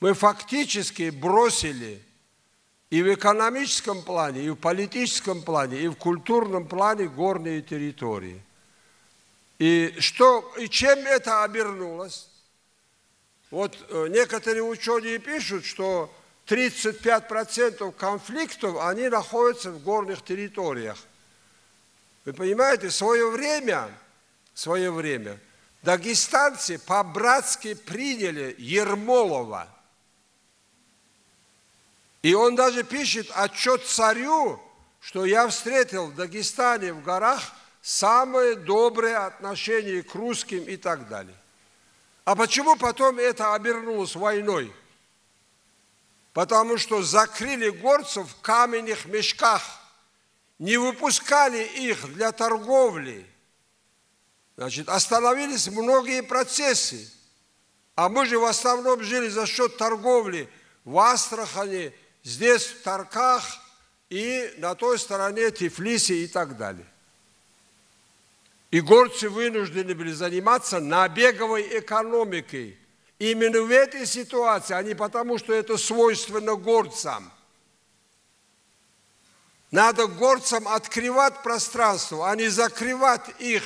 Мы фактически бросили и в экономическом плане, и в политическом плане, и в культурном плане горные территории. И, что, и чем это обернулось? Вот э, некоторые ученые пишут, что 35% конфликтов, они находятся в горных территориях. Вы понимаете, в свое время, в свое время дагестанцы по-братски приняли Ермолова. И он даже пишет отчет царю, что я встретил в Дагестане в горах самое доброе отношение к русским и так далее. А почему потом это обернулось войной? Потому что закрыли горцев в каменных мешках, не выпускали их для торговли. Значит, остановились многие процессы. А мы же в основном жили за счет торговли в Астрахани, здесь в Тарках и на той стороне Тифлисе и так далее. И горцы вынуждены были заниматься набеговой экономикой. Именно в этой ситуации, а не потому, что это свойственно горцам. Надо горцам открывать пространство, а не закрывать их.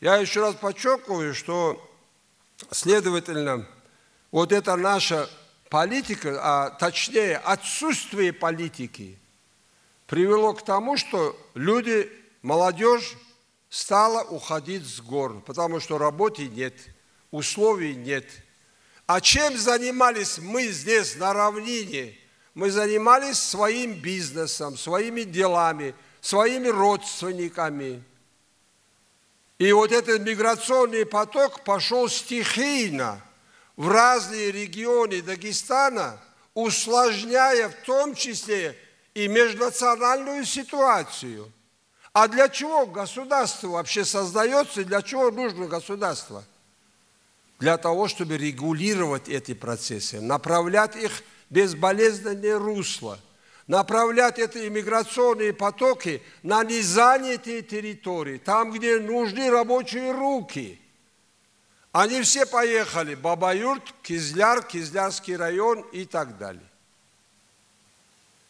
Я еще раз подчеркиваю, что, следовательно, вот это наша политика, а точнее отсутствие политики, привело к тому, что люди молодежь стала уходить с гор, потому что работы нет, условий нет. А чем занимались мы здесь на равнине? Мы занимались своим бизнесом, своими делами, своими родственниками. И вот этот миграционный поток пошел стихийно в разные регионы Дагестана, усложняя в том числе и межнациональную ситуацию – а для чего государство вообще создается для чего нужно государство? Для того, чтобы регулировать эти процессы, направлять их в безболезненное русло, направлять эти иммиграционные потоки на незанятые территории, там, где нужны рабочие руки. Они все поехали, Бабаюрт, Кизляр, Кизлярский район и так далее.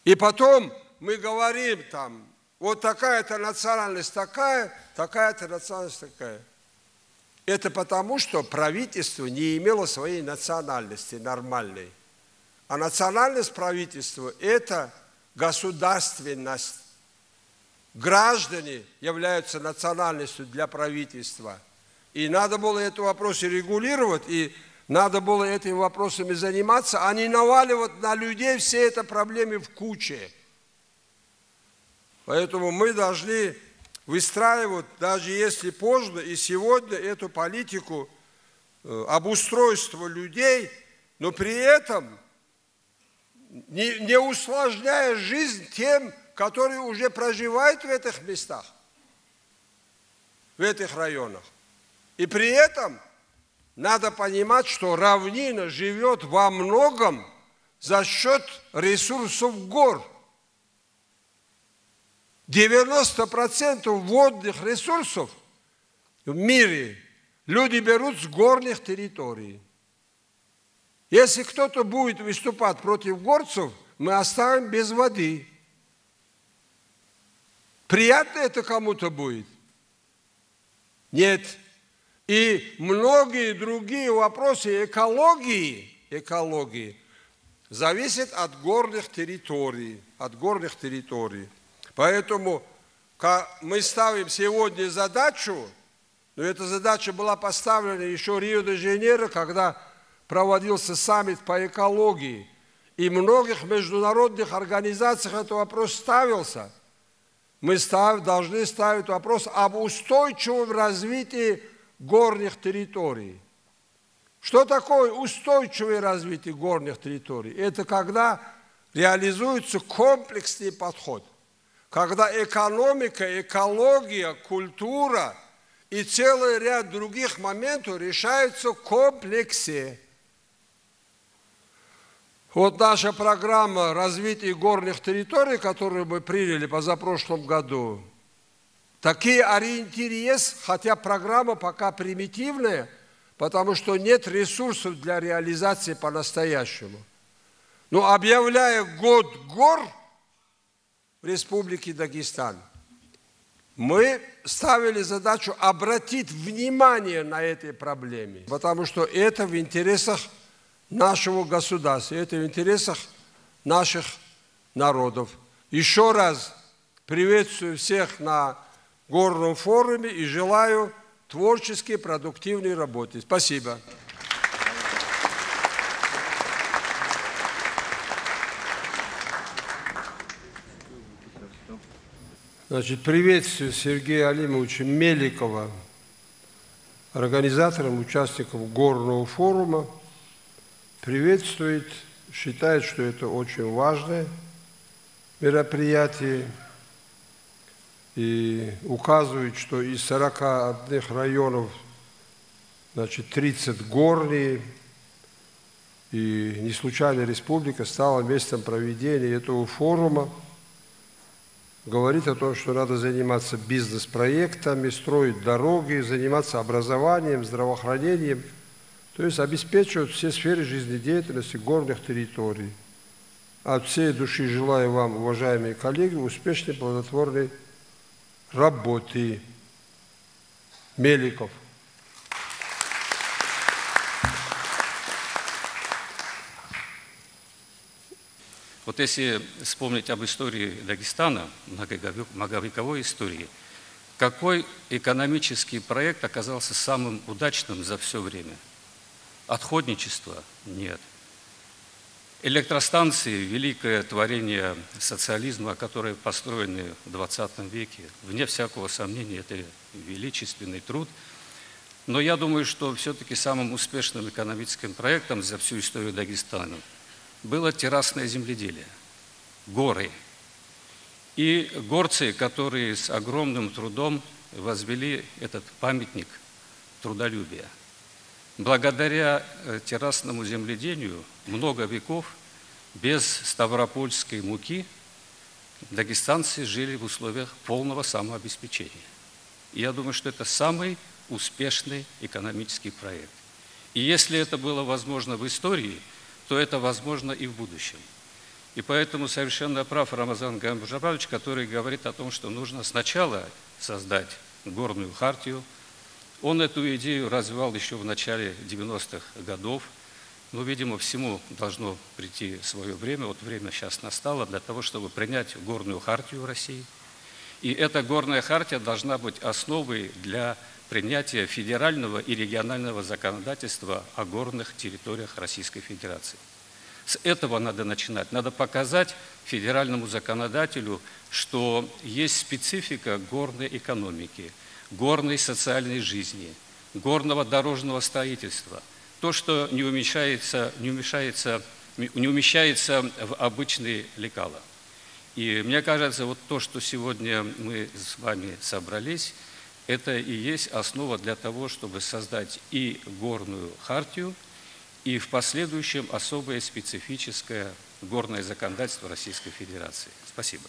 И потом мы говорим там, вот такая-то национальность такая, такая-то национальность такая. Это потому, что правительство не имело своей национальности нормальной. А национальность правительства – это государственность. Граждане являются национальностью для правительства. И надо было эти вопросы регулировать, и надо было этими вопросами заниматься, а не наваливать на людей все это проблемы в куче – Поэтому мы должны выстраивать, даже если поздно, и сегодня эту политику э, обустройства людей, но при этом не, не усложняя жизнь тем, которые уже проживают в этих местах, в этих районах. И при этом надо понимать, что равнина живет во многом за счет ресурсов гор – 90% водных ресурсов в мире люди берут с горных территорий. Если кто-то будет выступать против горцев, мы оставим без воды. Приятно это кому-то будет? Нет. И многие другие вопросы экологии, экологии зависят от горных территорий, от горных территорий. Поэтому мы ставим сегодня задачу, но эта задача была поставлена еще Рио-де-Жанейро, когда проводился саммит по экологии. И многих международных организациях этот вопрос ставился. Мы став, должны ставить вопрос об устойчивом развитии горных территорий. Что такое устойчивое развитие горных территорий? Это когда реализуется комплексный подход когда экономика, экология, культура и целый ряд других моментов решаются в комплексе. Вот наша программа развития горных территорий, которую мы приняли позапрошлом году, такие ориентиры есть, хотя программа пока примитивная, потому что нет ресурсов для реализации по-настоящему. Но объявляя год гор в Республике Дагестан, мы ставили задачу обратить внимание на этой проблеме, потому что это в интересах нашего государства, это в интересах наших народов. Еще раз приветствую всех на горном форуме и желаю творческой, продуктивной работы. Спасибо. Значит, приветствую Сергея Алимовича Меликова, организатором, участником горного форума. Приветствует, считает, что это очень важное мероприятие и указывает, что из 41 районов значит, 30 горные, и не случайно республика стала местом проведения этого форума – говорит о том, что надо заниматься бизнес-проектами, строить дороги, заниматься образованием, здравоохранением, то есть обеспечивать все сферы жизнедеятельности горных территорий. От всей души желаю вам, уважаемые коллеги, успешной, плодотворной работы. Меликов. Вот если вспомнить об истории Дагестана, многовековой истории, какой экономический проект оказался самым удачным за все время? Отходничество? Нет. Электростанции – великое творение социализма, которые построены в 20 веке. Вне всякого сомнения, это величественный труд. Но я думаю, что все-таки самым успешным экономическим проектом за всю историю Дагестана – было террасное земледелие, горы. И горцы, которые с огромным трудом возвели этот памятник трудолюбия. Благодаря э, террасному земледелию много веков без ставропольской муки дагестанцы жили в условиях полного самообеспечения. И я думаю, что это самый успешный экономический проект. И если это было возможно в истории – то это возможно и в будущем. И поэтому совершенно прав Рамазан Гамбужабович, который говорит о том, что нужно сначала создать горную хартию. Он эту идею развивал еще в начале 90-х годов. Но, видимо, всему должно прийти свое время. Вот время сейчас настало для того, чтобы принять горную хартию России. И эта горная хартия должна быть основой для принятия федерального и регионального законодательства о горных территориях Российской Федерации. С этого надо начинать. Надо показать федеральному законодателю, что есть специфика горной экономики, горной социальной жизни, горного дорожного строительства. То, что не умещается, не умещается, не умещается в обычные лекала. И мне кажется, вот то, что сегодня мы с вами собрались – это и есть основа для того, чтобы создать и горную хартию, и в последующем особое специфическое горное законодательство Российской Федерации. Спасибо.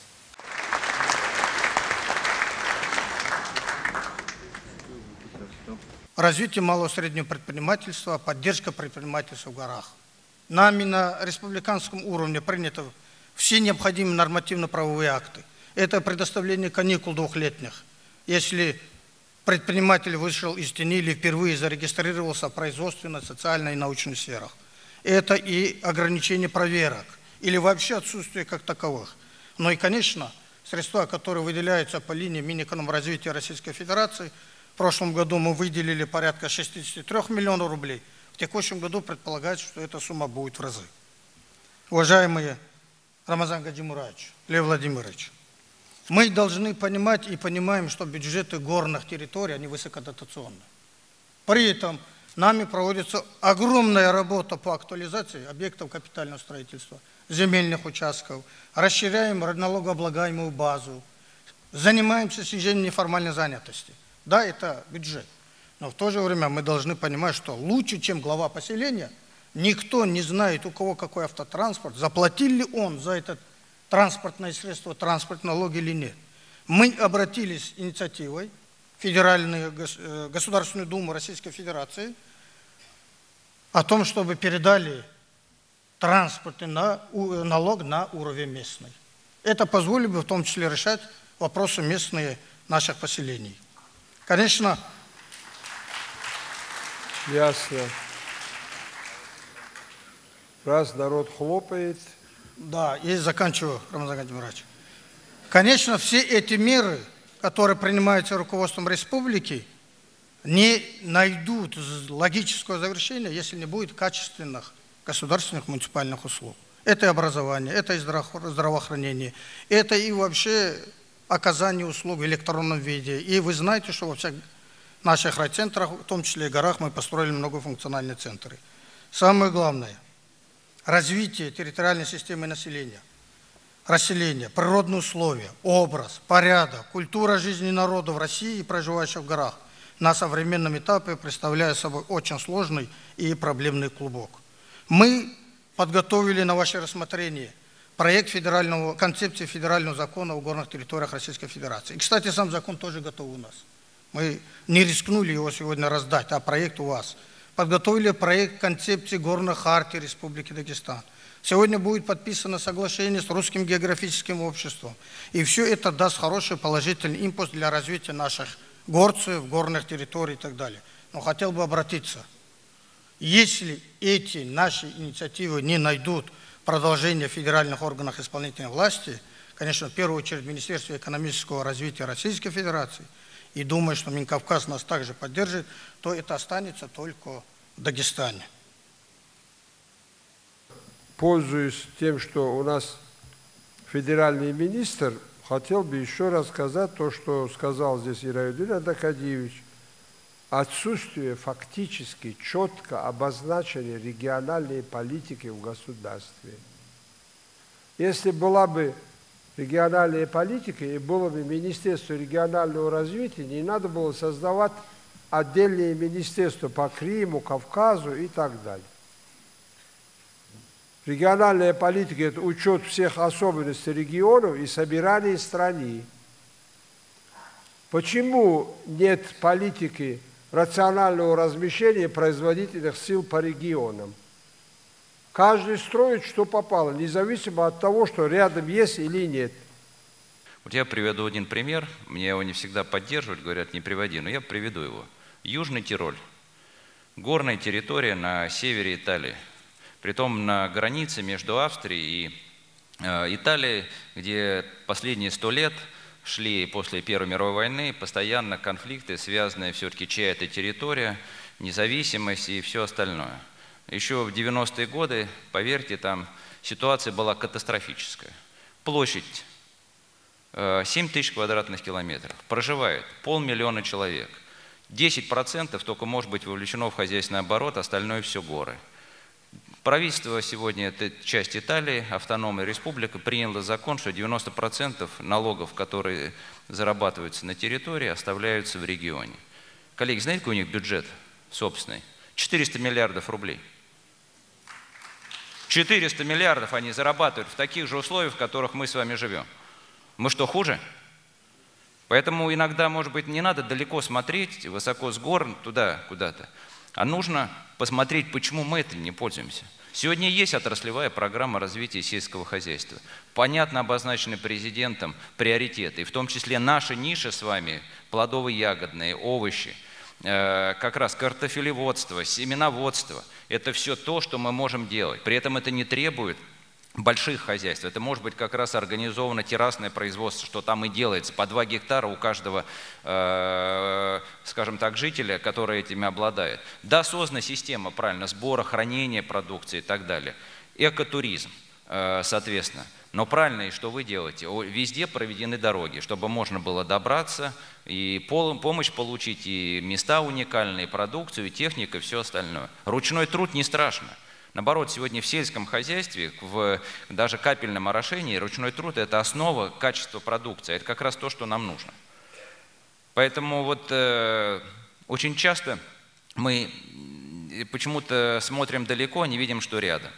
Развитие малого и среднего предпринимательства, поддержка предпринимательства в горах. Нами на республиканском уровне приняты все необходимые нормативно-правовые акты. Это предоставление каникул двухлетних. Если предприниматель вышел из тени или впервые зарегистрировался в производственной, социальной и научной сферах. Это и ограничение проверок, или вообще отсутствие как таковых. Но и, конечно, средства, которые выделяются по линии Минэкономразвития Российской Федерации, в прошлом году мы выделили порядка 63 миллионов рублей, в текущем году предполагается, что эта сумма будет в разы. Уважаемые Рамазан Гадимураевич, Лев Владимирович, мы должны понимать и понимаем, что бюджеты горных территорий, они высокодотационны. При этом нами проводится огромная работа по актуализации объектов капитального строительства, земельных участков, расширяем налогооблагаемую базу, занимаемся снижением неформальной занятости. Да, это бюджет. Но в то же время мы должны понимать, что лучше, чем глава поселения, никто не знает, у кого какой автотранспорт, заплатил ли он за этот транспортное средство, транспортный налог или нет. Мы обратились инициативой в Федеральную э, Государственную Думу Российской Федерации о том, чтобы передали транспортный налог на уровень местный. Это позволило бы в том числе решать вопросы местные наших поселений. Конечно... Ясно. Раз народ хлопает... Да, и заканчиваю, Рамазан Гадимирович. Конечно, все эти меры, которые принимаются руководством республики, не найдут логического завершения, если не будет качественных государственных муниципальных услуг. Это и образование, это и здравоохранение, это и вообще оказание услуг в электронном виде. И вы знаете, что во всех наших райцентрах, в том числе и горах, мы построили многофункциональные центры. Самое главное – развитие территориальной системы населения, расселение, природные условия, образ, порядок, культура жизни народа в России и проживающих в горах на современном этапе представляет собой очень сложный и проблемный клубок. Мы подготовили на ваше рассмотрение проект федерального, концепции федерального закона о горных территориях Российской Федерации. И, кстати, сам закон тоже готов у нас. Мы не рискнули его сегодня раздать, а проект у вас. Подготовили проект концепции горных хартии Республики Дагестан. Сегодня будет подписано соглашение с Русским географическим обществом. И все это даст хороший положительный импульс для развития наших горцев, горных территорий и так далее. Но хотел бы обратиться – если эти наши инициативы не найдут продолжения в федеральных органах исполнительной власти, конечно, в первую очередь Министерство экономического развития Российской Федерации, и думаю, что Минкавказ нас также поддержит, то это останется только в Дагестане. Пользуясь тем, что у нас федеральный министр, хотел бы еще раз сказать то, что сказал здесь Ираидуль Адакадьевич – отсутствие фактически четко обозначенной региональной политики в государстве. Если была бы региональная политика и было бы Министерство регионального развития, не надо было создавать отдельные министерства по Криму, Кавказу и так далее. Региональная политика – это учет всех особенностей регионов и собирание страны. Почему нет политики рационального размещения производительных сил по регионам. Каждый строит, что попало, независимо от того, что рядом есть или нет. Вот я приведу один пример. Мне его не всегда поддерживают, говорят, не приводи, но я приведу его. Южный Тироль. Горная территория на севере Италии. Притом на границе между Австрией и э, Италией, где последние сто лет – шли после Первой мировой войны постоянно конфликты, связанные все-таки чья это территория, независимость и все остальное. Еще в 90-е годы, поверьте, там ситуация была катастрофическая. Площадь 7 э, тысяч квадратных километров, проживает полмиллиона человек. 10% только может быть вовлечено в хозяйственный оборот, остальное все горы – Правительство сегодня, это часть Италии, автономная республика, приняло закон, что 90% налогов, которые зарабатываются на территории, оставляются в регионе. Коллеги, знаете, какой у них бюджет собственный? 400 миллиардов рублей. 400 миллиардов они зарабатывают в таких же условиях, в которых мы с вами живем. Мы что, хуже? Поэтому иногда, может быть, не надо далеко смотреть, высоко с гор, туда куда-то. А нужно посмотреть, почему мы этим не пользуемся. Сегодня есть отраслевая программа развития сельского хозяйства. Понятно обозначены президентом приоритеты, и в том числе наши ниши с вами, плодовые ягодные, овощи, э, как раз картофелеводство, семеноводство. Это все то, что мы можем делать. При этом это не требует больших хозяйств. Это может быть как раз организовано террасное производство, что там и делается. По 2 гектара у каждого, э, скажем так, жителя, который этими обладает. Да, создана система, правильно, сбора, хранения продукции и так далее. Экотуризм, э, соответственно. Но правильно, и что вы делаете? Везде проведены дороги, чтобы можно было добраться и помощь получить, и места уникальные, продукцию, и техника, и все остальное. Ручной труд не страшно. Наоборот, сегодня в сельском хозяйстве, в даже капельном орошении ручной труд – это основа качества продукции. Это как раз то, что нам нужно. Поэтому вот э, очень часто мы почему-то смотрим далеко, не видим, что рядом.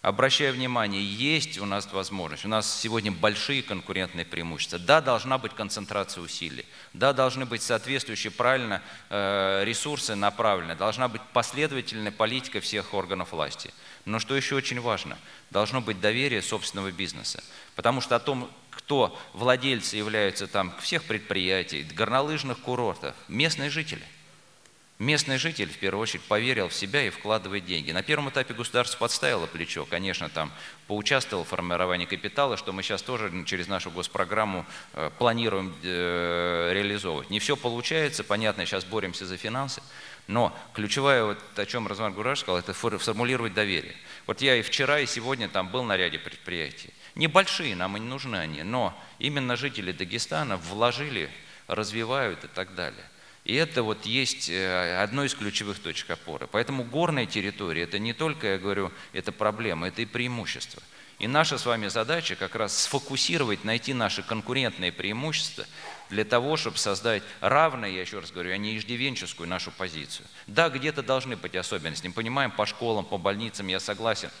Обращаю внимание, есть у нас возможность, у нас сегодня большие конкурентные преимущества. Да, должна быть концентрация усилий, да, должны быть соответствующие правильно э, ресурсы направлены, должна быть последовательная политика всех органов власти. Но что еще очень важно, должно быть доверие собственного бизнеса. Потому что о том, кто владельцы являются там всех предприятий, горнолыжных курортов, местные жители – Местный житель, в первую очередь, поверил в себя и вкладывает деньги. На первом этапе государство подставило плечо, конечно, там поучаствовал в формировании капитала, что мы сейчас тоже через нашу госпрограмму э, планируем э, реализовывать. Не все получается, понятно, сейчас боремся за финансы, но ключевое, вот, о чем Размар Гураш сказал, это формулировать доверие. Вот я и вчера, и сегодня там был на ряде предприятий. Небольшие, нам и не нужны они, но именно жители Дагестана вложили, развивают и так далее. И это вот есть э, одно из ключевых точек опоры. Поэтому горная территория – это не только, я говорю, это проблема, это и преимущество. И наша с вами задача как раз сфокусировать, найти наши конкурентные преимущества для того, чтобы создать равную, я еще раз говорю, а не иждивенческую нашу позицию. Да, где-то должны быть особенности. Мы понимаем, по школам, по больницам, я согласен –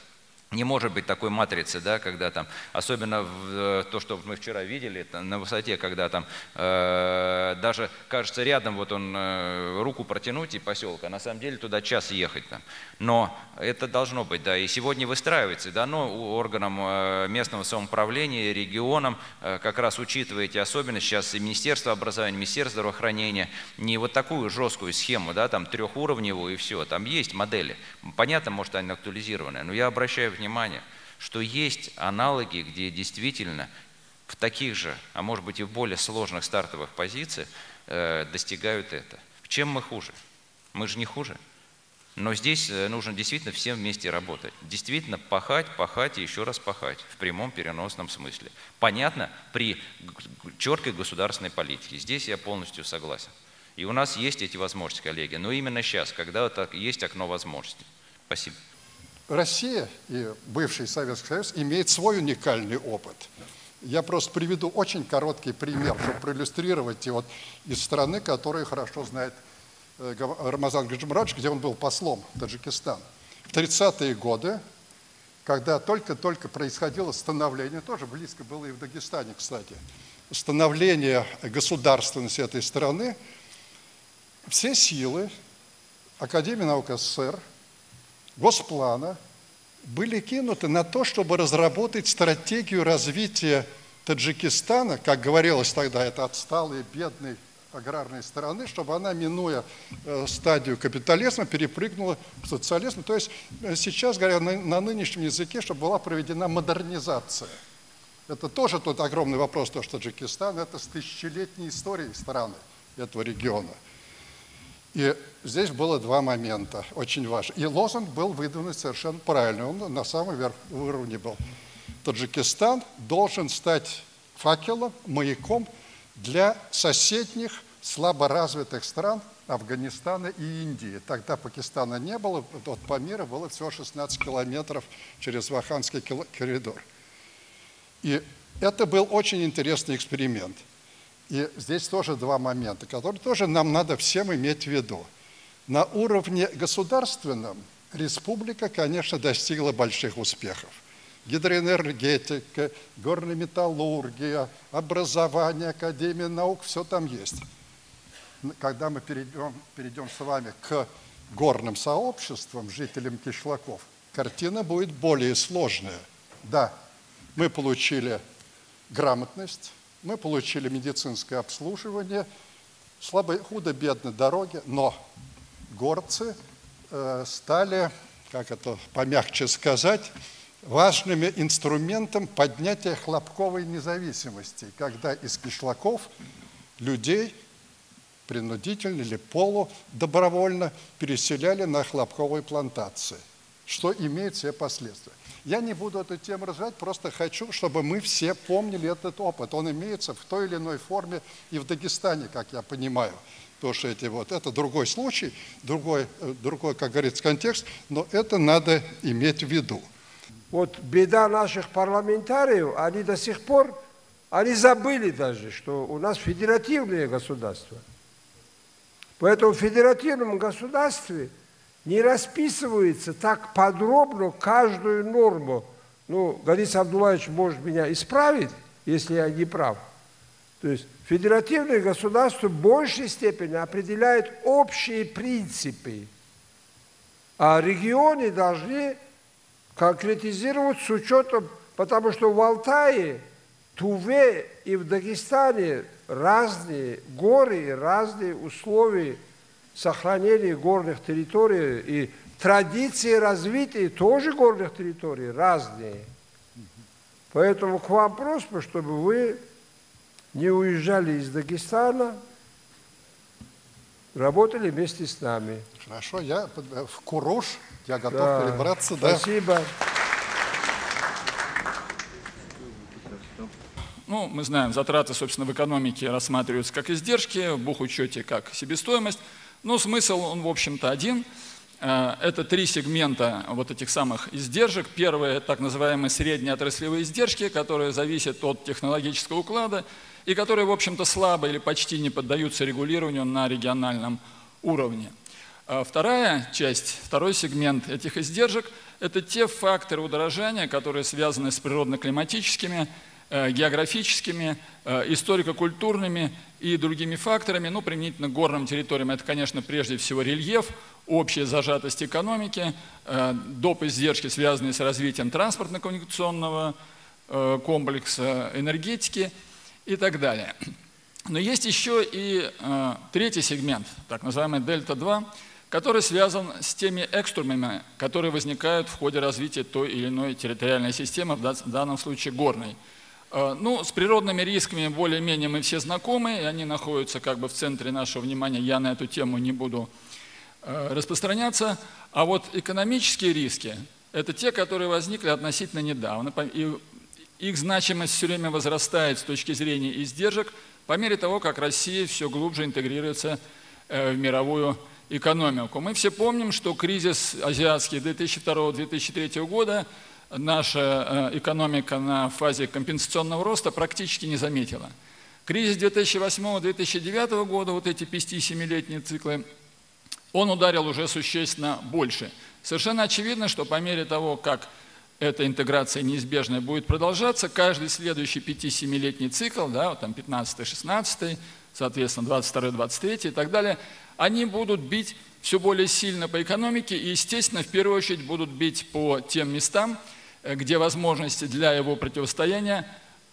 не может быть такой матрицы, да, когда там, особенно в, э, то, что мы вчера видели, там, на высоте, когда там э, даже кажется рядом вот он э, руку протянуть и поселка, на самом деле туда час ехать там. Но это должно быть, да, и сегодня выстраивается, да, но органам э, местного самоуправления, регионам, э, как раз учитывая эти особенности, сейчас и Министерство образования, Министерство здравоохранения, не вот такую жесткую схему, да, там трехуровневую и все, там есть модели. Понятно, может, они актуализированы, но я обращаю внимание, что есть аналоги, где действительно в таких же, а может быть и в более сложных стартовых позициях э, достигают это. Чем мы хуже? Мы же не хуже. Но здесь э, нужно действительно всем вместе работать. Действительно пахать, пахать и еще раз пахать в прямом переносном смысле. Понятно, при четкой государственной политике. Здесь я полностью согласен. И у нас есть эти возможности, коллеги. Но именно сейчас, когда есть окно возможностей. Спасибо. Россия и бывший Советский Союз имеет свой уникальный опыт. Я просто приведу очень короткий пример, чтобы проиллюстрировать вот из страны, которую хорошо знает э, Рамазан Гаджимрадович, где он был послом Таджикистан. В 30-е годы, когда только-только происходило становление, тоже близко было и в Дагестане, кстати, становление государственности этой страны, все силы Академии наук СССР – Госплана были кинуты на то, чтобы разработать стратегию развития Таджикистана, как говорилось тогда, это отсталые, бедные аграрной страны, чтобы она, минуя э, стадию капитализма, перепрыгнула в социализм. То есть э, сейчас, говоря на, на нынешнем языке, чтобы была проведена модернизация. Это тоже тот огромный вопрос, то, что Таджикистан – это с тысячелетней историей страны этого региона – и здесь было два момента, очень важных. И лозунг был выдвинут совершенно правильно, он на самом верх уровне был. Таджикистан должен стать факелом, маяком для соседних слаборазвитых стран Афганистана и Индии. Тогда Пакистана не было, от Памира было всего 16 километров через Ваханский коридор. И это был очень интересный эксперимент – и здесь тоже два момента, которые тоже нам надо всем иметь в виду. На уровне государственном республика, конечно, достигла больших успехов. Гидроэнергетика, горная металлургия, образование, академия наук, все там есть. Когда мы перейдем, перейдем с вами к горным сообществам, жителям кишлаков, картина будет более сложная. Да, мы получили грамотность, мы получили медицинское обслуживание, слабо, худо-бедно дороги, но горцы э, стали, как это помягче сказать, важным инструментом поднятия хлопковой независимости, когда из кишлаков людей принудительно или полу добровольно переселяли на хлопковые плантации, что имеет все последствия. Я не буду эту тему развивать, просто хочу, чтобы мы все помнили этот опыт. Он имеется в той или иной форме и в Дагестане, как я понимаю. То, что эти вот, это другой случай, другой, э, другой, как говорится, контекст, но это надо иметь в виду. Вот беда наших парламентариев, они до сих пор, они забыли даже, что у нас федеративное государство. Поэтому в федеративном государстве не расписывается так подробно каждую норму. Ну, Гадис Абдулаевич может меня исправить, если я не прав. То есть федеративное государство в большей степени определяет общие принципы, а регионы должны конкретизировать с учетом, потому что в Алтае, Туве и в Дагестане разные горы, разные условия сохранения горных территорий и традиции развития тоже горных территорий разные. Поэтому к вам просьба, чтобы вы не уезжали из Дагестана, работали вместе с нами. Хорошо, я в Курош, я готов Да. перебраться. Да. Спасибо. Ну, мы знаем, затраты, собственно, в экономике рассматриваются как издержки, в бухучете как себестоимость. Но смысл, он, в общем-то, один. Э, Это три сегмента вот этих самых издержек. Это так называемые средние отраслевые издержки, которые зависят от технологического уклада и которые, в общем-то, слабо или почти не поддаются регулированию на региональном уровне. А Вторая часть, второй сегмент этих издержек – это те факторы удорожания, которые связаны с природно-климатическими, э, географическими, э, историко-культурными и другими факторами, ну, применительно к горным территориям. Это, конечно, прежде всего рельеф, общая зажатость экономики, э, доп. издержки, связанные с развитием транспортно-коммуникационного э, комплекса, энергетики и так далее. Но есть еще и э, третий сегмент, так называемый дельта-2, который связан с теми экструмами, которые возникают в ходе развития той или иной территориальной системы, в данном случае горной. Э, Ну, с природными рисками более-менее мы все знакомы, и они находятся как бы в центре нашего внимания. Я на эту тему не буду э, распространяться. А вот экономические риски – это те, которые возникли относительно недавно. И их значимость все время возрастает с точки зрения издержек по мере того, как Россия все глубже интегрируется э, в мировую экономику. Мы все помним, что кризис азиатский 2002-2003 года наша э, экономика на фазе компенсационного роста практически не заметила. Кризис 2008-2009 года, вот эти 5-7-летние циклы, он ударил уже существенно больше. Совершенно очевидно, что по мере того, как эта интеграция неизбежная будет продолжаться, каждый следующий 5-7-летний цикл, да, вот там 15-16, соответственно, 22-23 и так далее, они будут бить все более сильно по экономике и, естественно, в первую очередь будут бить по тем местам, где возможности для его противостояния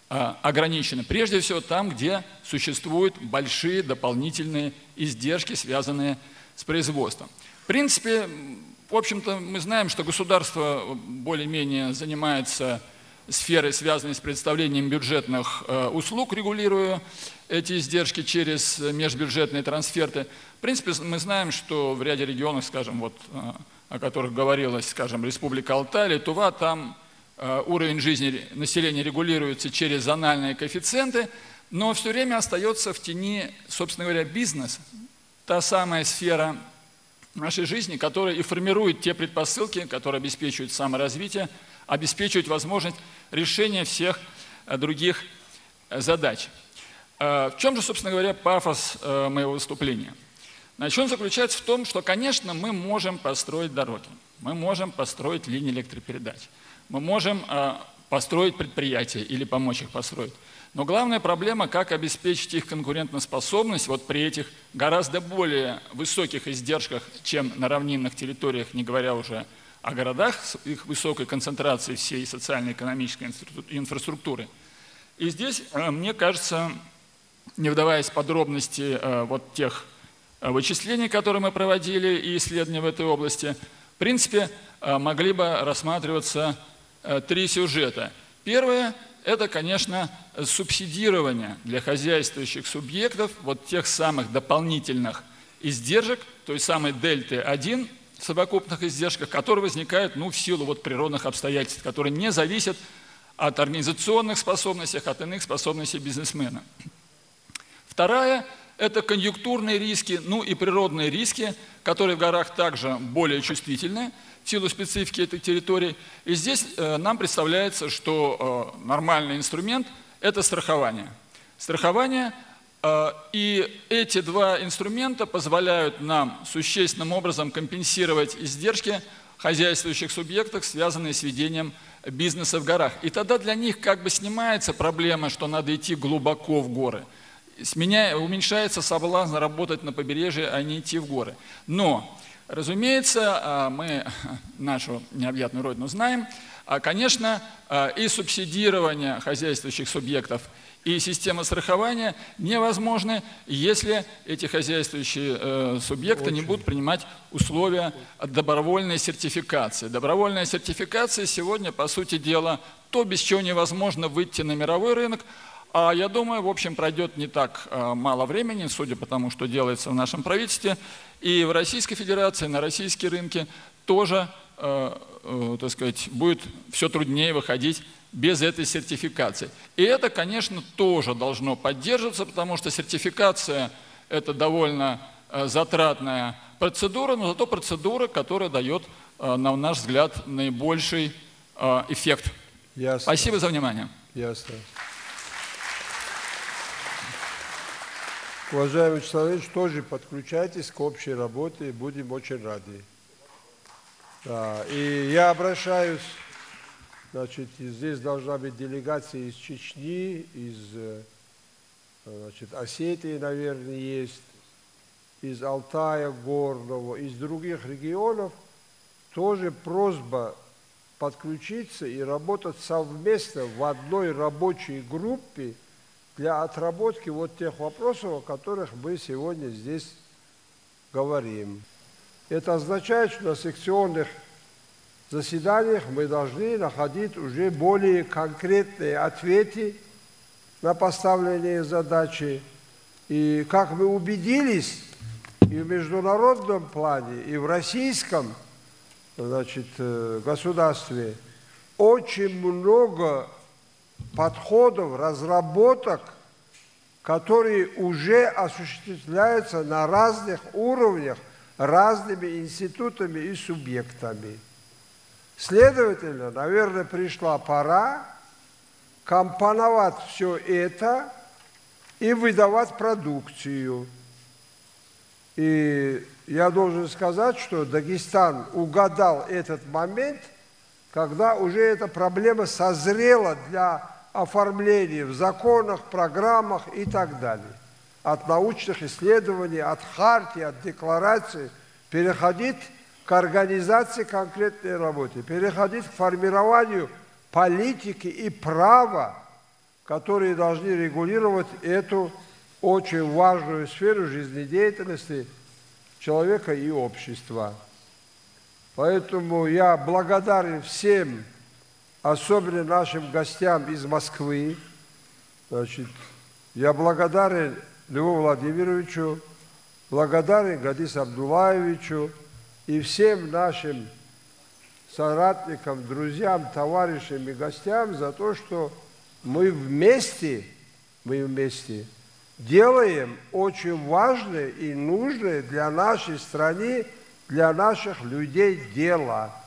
а, ограничены. Прежде всего там, где существуют большие дополнительные издержки, связанные с производством. В принципе, в общем-то, мы знаем, что государство более-менее занимается сферой, связанной с представлением бюджетных э, услуг, регулируя эти издержки через э, межбюджетные трансферты. В принципе, мы знаем, что в ряде регионов, скажем, вот, э, о которых говорилось, скажем, Республика Алтай или Тува, там э, уровень жизни населения регулируется через зональные коэффициенты, но все время остается в тени, собственно говоря, бизнес, та самая сфера нашей жизни, которая и формирует те предпосылки, которые обеспечивают саморазвитие, обеспечивают возможность решения всех э, других э, задач. В чем же, собственно говоря, пафос моего выступления? Значит, он заключается в том, что, конечно, мы можем построить дороги, мы можем построить линии электропередач, мы можем э, построить предприятия или помочь их построить. Но главная проблема, как обеспечить их конкурентоспособность вот при этих гораздо более высоких издержках, чем на равнинных территориях, не говоря уже о городах с их высокой концентрацией всей социально-экономической инфраструкту- инфраструктуры. И здесь, э, мне кажется, не вдаваясь в подробности э, вот тех э, вычислений, которые мы проводили и исследования в этой области, в принципе, э, могли бы рассматриваться э, три сюжета. Первое – это, конечно, субсидирование для хозяйствующих субъектов вот тех самых дополнительных издержек, той самой дельты-1 в совокупных издержках, которые возникают ну, в силу вот природных обстоятельств, которые не зависят от организационных способностей, от иных способностей бизнесмена. Вторая – это конъюнктурные риски, ну и природные риски, которые в горах также более чувствительны в силу специфики этой территории. И здесь э, нам представляется, что э, нормальный инструмент – это страхование. Страхование Э, и эти два инструмента позволяют нам существенным образом компенсировать издержки хозяйствующих субъектов, связанные с ведением бизнеса в горах. И тогда для них как бы снимается проблема, что надо идти глубоко в горы. Сменяя, уменьшается соблазн работать на побережье, а не идти в горы. Но, разумеется, а, мы нашу необъятную родину знаем, а, конечно, а, и субсидирование хозяйствующих субъектов – и система страхования невозможны, если эти хозяйствующие э, субъекты Очень. не будут принимать условия добровольной сертификации. Добровольная сертификация сегодня, по сути дела, то, без чего невозможно выйти на мировой рынок, а я думаю, в общем, пройдет не так э, мало времени, судя по тому, что делается в нашем правительстве, и в Российской Федерации, на российские рынки тоже, э, так сказать, будет все труднее выходить без этой сертификации. И это, конечно, тоже должно поддерживаться, потому что сертификация – это довольно э, затратная процедура, но зато процедура, которая дает, э, на наш взгляд, наибольший э, эффект. Ясно. Спасибо за внимание. Ясно. Уважаемый человек, тоже подключайтесь к общей работе, будем очень рады. Да, и я обращаюсь Значит, здесь должна быть делегация из Чечни, из э, значит, Осетии, наверное, есть, из Алтая Горного, из других регионов. Тоже просьба подключиться и работать совместно в одной рабочей группе для отработки вот тех вопросов, о которых мы сегодня здесь говорим. Это означает, что на секционных заседаниях мы должны находить уже более конкретные ответы на поставленные задачи. И как мы убедились и в международном плане, и в российском значит, э, государстве, очень много подходов, разработок, которые уже осуществляются на разных уровнях, разными институтами и субъектами. Следовательно, наверное, пришла пора компоновать все это и выдавать продукцию. И я должен сказать, что Дагестан угадал этот момент, когда уже эта проблема созрела для оформления в законах, программах и так далее. От научных исследований, от хартии, от декларации переходить к организации конкретной работы, переходить к формированию политики и права, которые должны регулировать эту очень важную сферу жизнедеятельности человека и общества. Поэтому я благодарен всем, особенно нашим гостям из Москвы. Значит, я благодарен Льву Владимировичу, благодарен Гадис Абдулаевичу, и всем нашим соратникам, друзьям, товарищам и гостям за то, что мы вместе, мы вместе делаем очень важное и нужное для нашей страны, для наших людей дело –